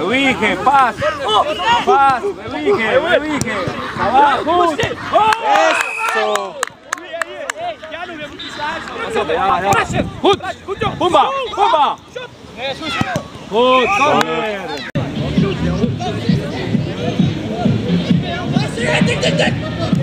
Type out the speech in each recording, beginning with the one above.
Elige, paz, paz, elige, elige. Abajo. Eso. Goed, Pumba, Pumba. Goed, kom weer. Oei,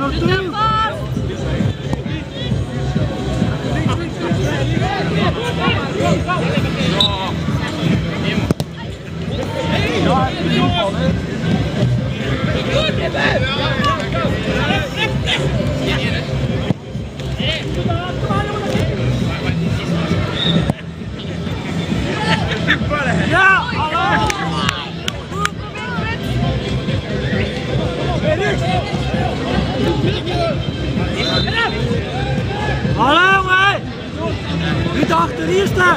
Hallo, dag de eerste.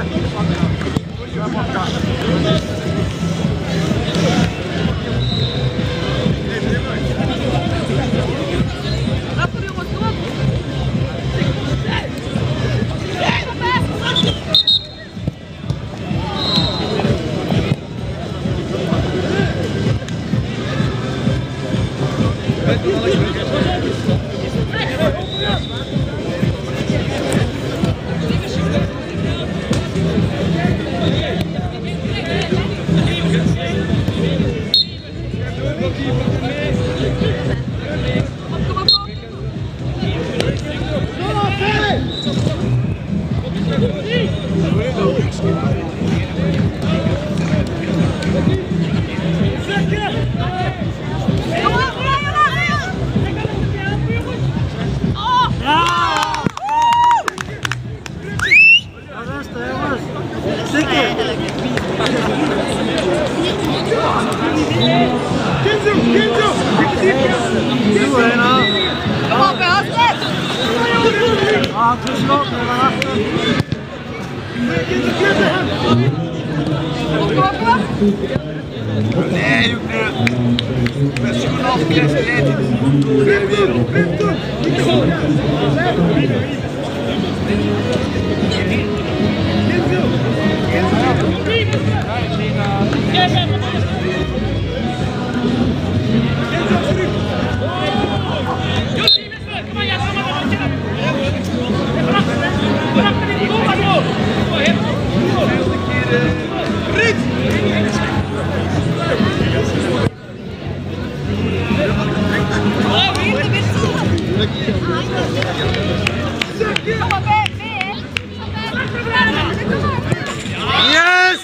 Ah, Krishna, Krishna. Nee, Jukne. Met schoen af, kerst, kerst. Grip toe, grip toe. Niet te goed. Grip toe. Grip toe. Yes!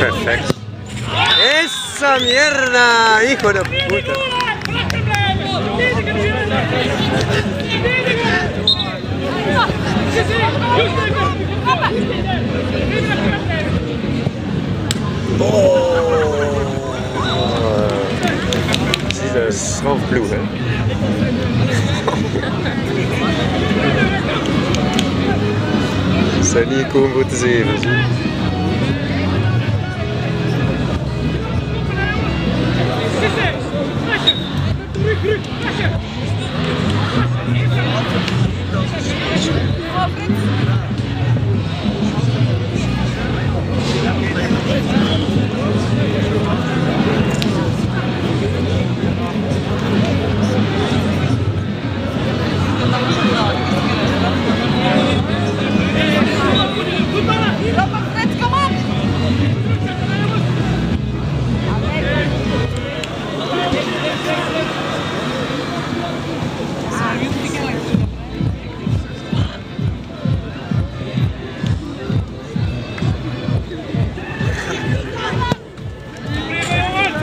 Perfect. ¡Esa mierda! ¡Hijo de puta! Oh! Jesus, half blue then. Sunny Kumbu Tzee. Thank you. Sócrates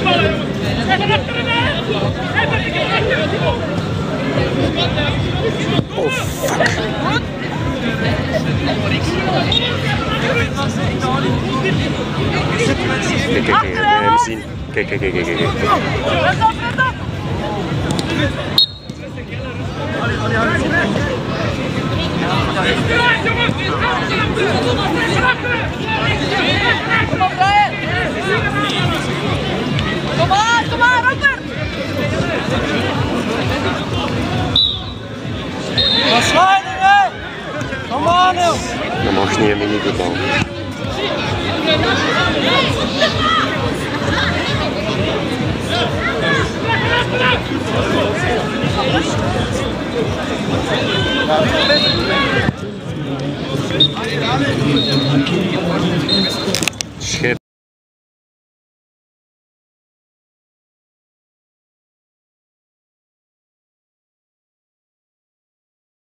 Eben. Hei! Kijk, kijk, kijk, we hem zien. Kijk, kijk, kijk, kijk, kijk. Kom пісні я мені додав. Ще